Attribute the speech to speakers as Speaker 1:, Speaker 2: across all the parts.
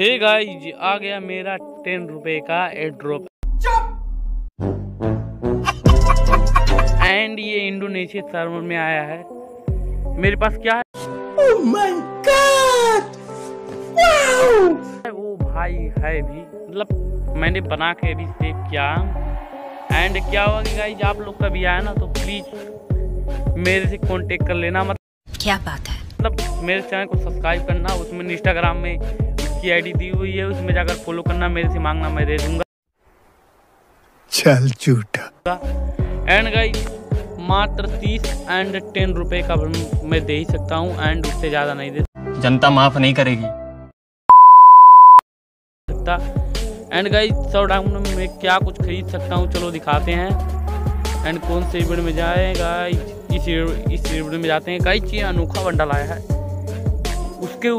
Speaker 1: Hey guys आ गया मेरा ten रुपए का एयर ड्रॉप एंड ये इंडोनेशिया सर्वर में आया है। मेरे पास क्या है?
Speaker 2: Oh my god! Wow!
Speaker 1: वो भाई है भी मतलब मैंने बना के अभी सेव किया। एंड क्या हुआ कि गाइस आप लोग का भी आया ना तो प्लीज़ मेरे से कांटेक्ट कर लेना। मतलब
Speaker 3: क्या बात है?
Speaker 1: मतलब मेरे चैनल को सब्सक्राइब करना उसमें इंस्टाग्राम में उसकी आईडी दी हुई है उसमें जाकर फॉलो करना मेरे से मांगना मैं दे दूँगा।
Speaker 2: चल झूठा।
Speaker 1: एंड गाइस मात्र तीस एंड टेन रुपए का मैं दे ही सकता हूँ एंड उससे ज़्यादा नहीं दे
Speaker 4: जनता माफ़ नहीं करेगी।
Speaker 1: सकता। एंड गाइस सौ डायमंड में क्या कुछ खरीद सकता हूँ चलो दिखाते हैं। एंड कौन से इवेंट में जाए गाइस इस इस इवेंट में जाते हैं। गाइस ये अनोखा बंडल आया है। उसके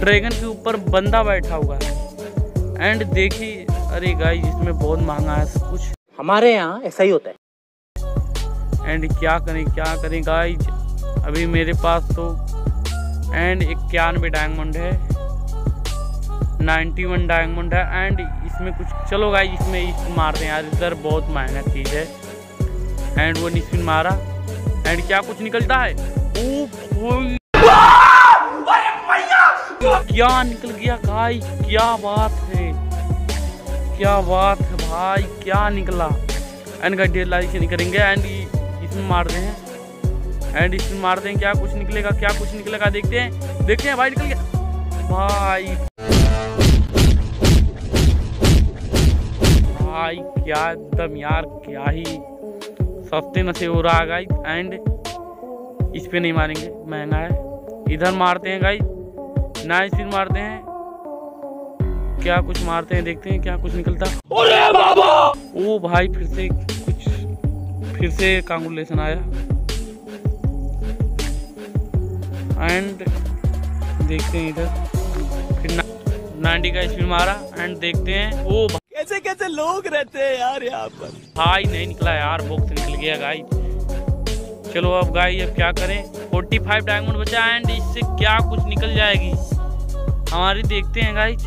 Speaker 1: ड्रैगन के ऊपर बंदा बैठा हुआ है। एंड देखिए अरे गाइस इसमें बहुत महँगा है सब कुछ।
Speaker 5: हमारे यहाँ ऐसा ही होता है।
Speaker 1: एंड क्या करें क्या करें गाइज़ अभी मेरे पास तो एंड इक्यानवे डायमंड है। 91 डायमंड है। एंड इसमें कुछ चलो गाइज़ इसमें इसमें मारते हैं यार। इधर बहुत महँगा चीज़ है। एंड वो निस्पिन मारा। एंड क्या कुछ निकलता है? ओ क्या निकल गया गाइस क्या बात है? क्या बात है भाई? क्या निकला? एंड का से निकलेंगे एंड इसमें मारते हैं एंड इसमें मारते हैं क्या कुछ निकलेगा, क्या कुछ निकलेगा, देखते हैं। देखते हैं भाई, निकल गया। भाई भाई, क्या एकदम यार, क्या ही सस्ते नशे हो रहा है गाइस एंड इस पे नहीं मारेंगे, महँगा है। इधर मारते हैं गाइस नाइस फिर मारते हैं। क्या कुछ मारते हैं देखते हैं क्या कुछ निकलता। अरे बाबा! ओ भाई फिर से कुछ फिर से कांगुलेशन आया। एंड देखते हैं इधर। फिर नाइनटी का स्पिन मारा एंड देखते हैं ओ
Speaker 2: कैसे कैसे लोग रहते हैं यार यहाँ पर?
Speaker 1: भाई नहीं निकला यार बॉक्स निकल गया गाई चलो अब गाई अब क्या करें? 45 डायमंड बचा एंड इससे क्या कुछ निकल जाएगी? हमारी देखते हैं गाइज़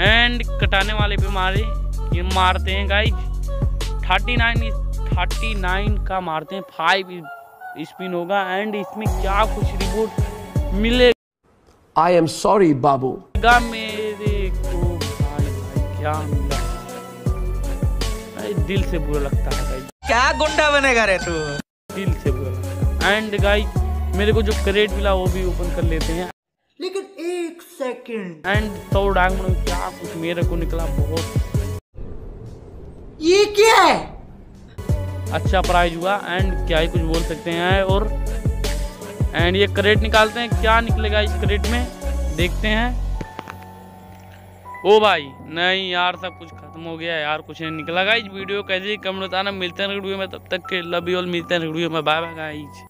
Speaker 1: एंड कटाने वाले पे मारे ये मारते हैं गाइज़ 39 थर्टी नाइन का मारते हैं फाइव स्पिन होगा एंड इसमें क्या कुछ रिपोर्ट मिलेगा
Speaker 6: आई एम सॉरी बाबू
Speaker 1: मेरे को भाई भाई क्या मिला? भाई दिल से बुरा लगता है भाई
Speaker 5: क्या गुंडा बनेगा रे तू?
Speaker 1: दिल से बुरा लगता है। एंड गाइस मेरे को जो क्रेड मिला वो भी ओपन कर लेते हैं।
Speaker 5: लेकिन एक सेकंड।
Speaker 1: एंड सौ डायमंड क्या कुछ मेरे को निकला बहुत।
Speaker 5: ये क्या है?
Speaker 1: अच्छा प्राइज हुआ एंड क्या ही कुछ बोल सकते हैं और एंड ये क्रेट निकालते हैं क्या निकलेगा इस क्रेट में? देखते हैं। ओ भाई नहीं यार सब कुछ खत्म हो गया यार कुछ नहीं निकला। गाइज़ वीडियो कैसे कमेंट बताना मिलते हैं वीडियो में तब तक के लव यू ऑल मिलते हैं वीडियो में बाय बाय गाइज़